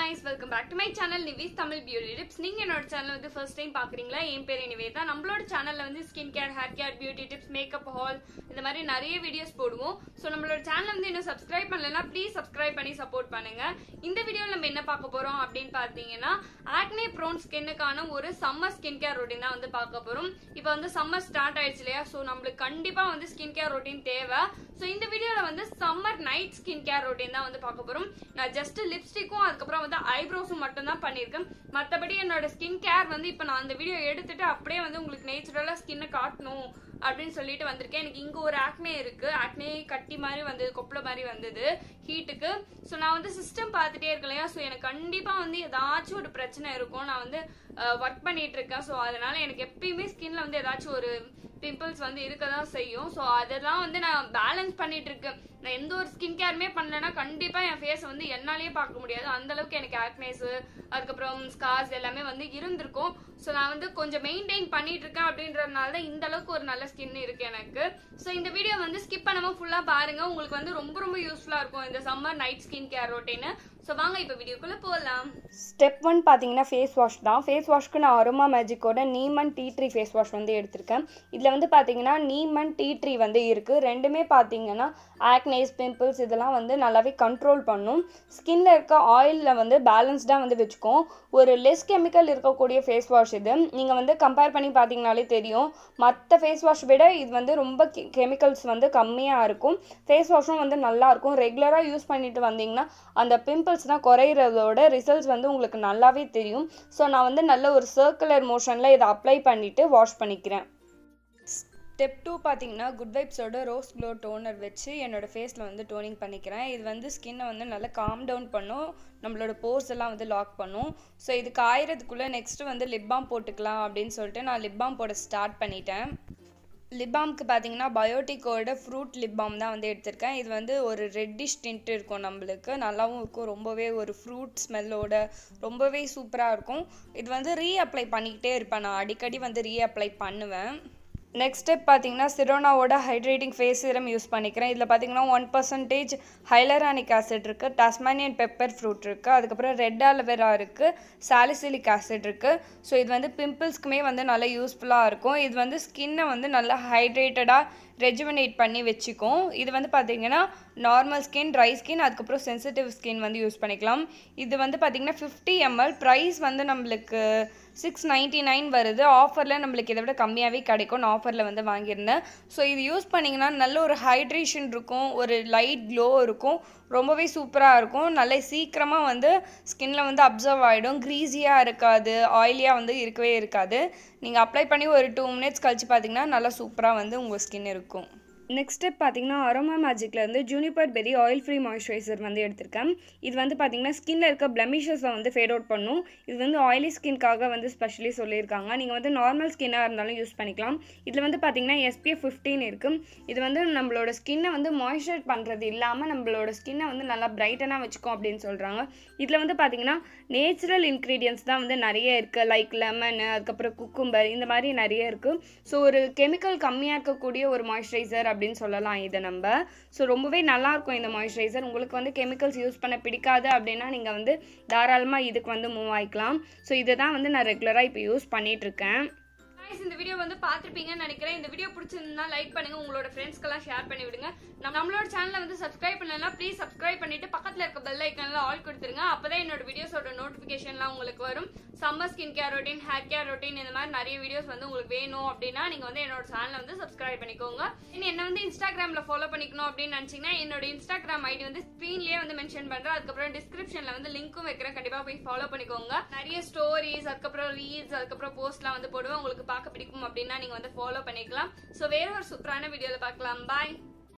guys welcome back to my channel Nivis Tamil beauty tips நீங்க என்னோட channel வந்து first time பாக்குறீங்களா என் பேர் நிவேதா. நம்மளோட சேனல்ல வந்து skin care hair care beauty tips makeup haul இந்த மாதிரி நிறைய வீடியோஸ் போடுவோம். ஸோ நம்மளோட சேனல் வந்து இன்னும் சப்ஸ்கிரைப் பண்ணலன்னா ப்ளீஸ் சப்ஸ்கிரைப் பண்ணி சப்போர்ட் பண்ணுங்க. இந்த வீடியோவில் நம்ம என்ன பார்க்க போறோம் அப்படின்னு பார்த்தீங்கன்னா ஆக்னே ப்ரோன் ஸ்கின்னுக்கான ஒரு சம்மர் ஸ்கின் கேர் ரொட்டீன் தான் வந்து பார்க்க போறோம். இப்போ வந்து சம்மர் ஸ்டார்ட் ஆயிடுச்சு இல்லையா? ஸோ நம்மளுக்கு கண்டிப்பா வந்து ஸ்கின் கேர் ரொட்டீன் தேவை. ஸோ இந்த வீடியோவில் வந்து summer night skin care routine தான் வந்து பார்க்க போறோம். நான் ஜஸ்ட் லிப்ஸ்டிக்கும் அதுக்கப்புறம் வந்து ஐப்ரோஸும் மட்டும் தான் பண்ணியிருக்கேன். மற்றபடி என்னோட ஸ்கின் கேர் வந்து இப்போ நான் அந்த வீடியோ எடுத்துட்டு அப்படியே வந்து உங்களுக்கு நேச்சுரலாக ஸ்கின்னை காட்டணும் அப்படின்னு சொல்லிட்டு வந்திருக்கேன். எனக்கு இங்கே ஒரு ஆக்னே இருக்கு. ஆக்னே கட்டி மாதிரி வந்தது கொப்பளை மாதிரி வந்தது ஹீட்டுக்கு ஸோ நான் வந்து சிஸ்டம் பார்த்துட்டே இருக்கலையா ஸோ எனக்கு கண்டிப்பாக வந்து ஏதாச்சும் ஒரு பிரச்சனை இருக்கும். நான் வந்து ஒர்க் பண்ணிட்டு இருக்கேன் ஸோ அதனால எனக்கு எப்பயுமே ஸ்கின்ல வந்து ஏதாச்சும் ஒரு பிம்பிள்ஸ் வந்து இருக்க தான் செய்யும். ஸோ அதெல்லாம் வந்து நான் பேலன்ஸ் பண்ணிட்டு இருக்கேன் நான் எந்த ஒரு ஸ்கின் கேருமே பண்ணலன்னா கண்டிப்பா என் ஃபேஸ் வந்து என்னாலேயே பார்க்க முடியாது. அந்த அளவுக்கு எனக்கு ஆக்னேஸ் அதுக்கப்புறம் ஸ்கார்ஸ் எல்லாமே வந்து இருந்திருக்கும். ஸோ நான் வந்து கொஞ்சம் மெயின்டைன் பண்ணிட்டு இருக்கேன் அப்படின்றதுனால தான் இந்த அளவுக்கு ஒரு நல்ல ஸ்கின் இருக்கு எனக்கு. ஸோ இந்த வீடியோ வந்து ஸ்கிப் பண்ணாம ஃபுல்லா பாருங்க. உங்களுக்கு வந்து ரொம்ப ரொம்ப யூஸ்ஃபுல்லா இருக்கும் இந்த summer night skin care routine so வாங்க இப்போ வீடியோக்குள்ள போகலாம் ஸ்டெப் ஒன் பார்த்தீங்கன்னா ஃபேஸ் வாஷ் தான். ஃபேஸ் ஃபேஸ் வாஷ்க்கு நான் அரோமா மேஜிக்கோட நீமன் டீ ட்ரீ ஃபேஸ் வாஷ் வந்து எடுத்திருக்கேன். இதில் வந்து பார்த்தீங்கன்னா நீமன் டீ ட்ரீ வந்து இருக்குது ரெண்டுமே பார்த்தீங்கன்னா ஆக்னேஸ் பிம்பிள்ஸ் இதெல்லாம் வந்து நல்லாவே கண்ட்ரோல் பண்ணும். ஸ்கின்ல இருக்க ஆயிலில் வந்து பேலன்ஸ்டாக வந்து வச்சுக்கும். ஒரு லெஸ் கெமிக்கல் இருக்கக்கூடிய ஃபேஸ் வாஷ் இது. நீங்கள் வந்து கம்பேர் பண்ணி பார்த்தீங்கனாலே தெரியும். மற்ற ஃபேஸ் வாஷ் விட இது வந்து ரொம்ப கெமிக்கல்ஸ் வந்து கம்மியாக இருக்கும். ஃபேஸ் வாஷும் வந்து நல்லாயிருக்கும் ரெகுலராக யூஸ் பண்ணிட்டு வந்தீங்கன்னா அந்த பிம்பிள்ஸ்லாம் குறையிறதோட ரிசல்ட்ஸ் வந்து உங்களுக்கு நல்லாவே தெரியும். ஸோ நான் வந்து நல்ல ஒரு சர்க்குலர் மோஷனில் இதை அப்ளை பண்ணிவிட்டு வாஷ் பண்ணிக்கிறேன். ஸ்டெப் டூ பார்த்தீங்கன்னா குட் வைப்ஸோட ரோஸ் க்ளோ டோனர் வச்சு என்னோடய ஃபேஸில் வந்து டோனிங் பண்ணிக்கிறேன். இது வந்து ஸ்கின்னை வந்து நல்லா காம் டவுன் பண்ணும். நம்மளோட போர்ஸ் எல்லாம் வந்து லாக் பண்ணும். ஸோ இது காயறதுக்குள்ளே நெக்ஸ்ட்டு வந்து லிப் பாம் போட்டுக்கலாம் அப்படின்னு சொல்லிட்டு நான் லிப் பாம் போட ஸ்டார்ட் பண்ணிட்டேன். லிப் பாம்க்கு பார்த்தீங்கன்னா பயோட்டிக்கோட ஃப்ரூட் லிப் பாம் தான் வந்து எடுத்திருக்கேன். இது வந்து ஒரு ரெட்டிஷ் டிண்ட் இருக்கும் நம்மளுக்கு. நல்லாவும் இருக்கும். ரொம்பவே ஒரு ஃப்ரூட் ஸ்மெல்லோட ரொம்பவே சூப்பராக இருக்கும். இது வந்து ரீ அப்ளை பண்ணிக்கிட்டே இருப்பேன். நான் அடிக்கடி வந்து ரீ அப்ளை பண்ணுவேன். நெக்ஸ்ட் ஸ்டெப் பார்த்தீங்கன்னா சிரோனாவோட ஹைட்ரேட்டிங் ஃபேஸ் சீரம் யூஸ் பண்ணிக்கிறேன். இதில் பார்த்தீங்கன்னா ஒன் பர்சன்டேஜ் ஹைலரானிக் ஆசிட் இருக்குது டஸ்மானியன் பெப்பர் ஃப்ரூட் இருக்குது அதுக்கப்புறம் ரெட் ஆலோவேரா இருக்குது சாலிசிலிக் ஆசிட் இருக்குது ஸோ இது வந்து பிம்பிள்ஸ்க்குமே வந்து நல்லா யூஸ்ஃபுல்லாக இருக்கும். இது வந்து ஸ்கின்னை வந்து நல்லா ஹைட்ரேட்டடாக ரெஜுமினேட் பண்ணி வச்சுக்கும். இது வந்து பார்த்தீங்கன்னா நார்மல் ஸ்கின் ட்ரை ஸ்கின் அதுக்கப்புறம் சென்சிட்டிவ் ஸ்கின் வந்து யூஸ் பண்ணிக்கலாம். இது வந்து பார்த்தீங்கன்னா ஃபிஃப்டி எம்எல் ப்ரைஸ் வந்து நம்மளுக்கு சிக்ஸ் நைன்ட்டி நைன் வருது. ஆஃபரில் நம்மளுக்கு இதை விட கம்மியாகவே கிடைக்கும் நான் ஆஃபரில் வந்து வாங்கியிருந்தேன். ஸோ இது யூஸ் பண்ணிங்கன்னா நல்ல ஒரு ஹைட்ரேஷன் இருக்கும் ஒரு லைட் க்ளோ இருக்கும் ரொம்பவே சூப்பராக இருக்கும். நல்ல சீக்கிரமாக வந்து ஸ்கின்னில் வந்து அப்சர்வ் ஆகிடும் க்ரீஸியாக இருக்காது ஆயிலியாக வந்து இருக்கவே இருக்காது. நீங்கள் அப்ளை பண்ணி ஒரு டூ மினிட்ஸ் கழித்து பார்த்தீங்கன்னா நல்லா சூப்பராக வந்து உங்கள் ஸ்கின் இருக்கும். நெக்ஸ்ட் ஸ்டெப் பார்த்தீங்கன்னா அரோமா மேஜிக்கில் வந்து juniper berry oil free moisturiser வந்து எடுத்திருக்கேன். இது வந்து பார்த்தீங்கன்னா ஸ்கின்ல இருக்க பிளமிஷஸை வந்து ஃபேட் அவுட் பண்ணும். இது வந்து ஆயிலி ஸ்கின்காக வந்து ஸ்பெஷலி சொல்லியிருக்காங்க. நீங்கள் வந்து நார்மல் ஸ்கின்னாக இருந்தாலும் யூஸ் பண்ணிக்கலாம். இதில் வந்து பார்த்தீங்கன்னா எஸ்பிஎஃப் ஃபிஃப்டீன் இருக்குது இது வந்து நம்மளோட ஸ்கின்னை வந்து மாய்ஸ்சரைட் பண்ணுறது இல்லாமல் நம்மளோட ஸ்கின்னை வந்து நல்லா பிரைட்டனாக வச்சுக்கும் அப்படின்னு சொல்கிறாங்க இதில் வந்து பார்த்தீங்கன்னா நேச்சுரல் இன்க்ரீடியன்ஸ் தான் வந்து நிறைய இருக்குது லைக் லெமன் அதுக்கப்புறம் குக்கும்பர் இந்த மாதிரி நிறைய இருக்குது ஸோ ஒரு கெமிக்கல் கம்மியாக இருக்கக்கூடிய ஒரு மாய்ஸ்சரைசர் அப்படின்னு சொல்லலாம் இதை நம்ம. ஸோ ரொம்பவே நல்லாயிருக்கும் இந்த மாய்ஸ்சரைசர் உங்களுக்கு வந்து கெமிக்கல்ஸ் யூஸ் பண்ண பிடிக்காது அப்படின்னா நீங்கள் வந்து தாராளமாக இதுக்கு வந்து மூவ் ஆகிக்கலாம் ஸோ இதை தான் வந்து நான் ரெகுலராக இப்போ யூஸ் பண்ணிகிட்ருக்கேன் கைஸ் இந்த வீடியோ வந்து பார்த்துருப்பீங்கன்னு நினைக்கிறேன். இந்த வீடியோ பிடிச்சிருந்தா லைக் பண்ணுங்க உங்களோட ஃப்ரெண்ட்ஸ்க்கெல்லாம் ஷேர் பண்ணி விடுங்க. நம்மளோட சேனலை வந்து சப்ஸ்கிரைப் பண்ணலாம் ப்ளீஸ் சப்ஸ்கிரைப் பண்ணிட்டு பக்கத்தில் இருக்க பெல் ஐக்கன்ல ஆல் கொடுத்துருங்க. அப்பதான் என்னோட வீடியோஸோட நோட்டிஃபிகேஷன்லாம் உங்களுக்கு வரும். Summer skin care routine hair care routine இந்த மாதிரி நிறைய வீடியோஸ் வந்து உங்களுக்கு வேணும் அப்படின்னா நீங்க வந்து என்னோட சேனலை வந்து சப்ஸ்கிரைப் பண்ணிக்கோங்க. என்ன வந்து இன்ஸ்டாகிராம்ல ஃபாலோ பண்ணிக்கணும் அப்படின்னு நினைச்சீங்கன்னா என்னோட இன்ஸ்டாகிராம் ஐடி வந்து ஸ்க்ரீன்லயே வந்து மென்ஷன் பண்றேன். அதுக்கப்புறம் டிஸ்கிரிப்ஷன்ல வந்து லிங்க்கும் வைக்கிறேன். கண்டிப்பா போய் ஃபாலோ பண்ணிக்கோங்க. நிறைய ஸ்டோரிஸ் அதுக்கப்புறம் ரீல்ஸ் அதுக்கப்புறம் போஸ்ட்லாம் வந்து போடுவேன். உங்களுக்கு பார்க்க பிடிக்கும் அப்படின்னா நீங்க வந்து ஃபாலோ பண்ணிக்கலாம். ஸோ வேற ஒரு சூப்பரான வீடியோல பார்க்கலாம். பாய்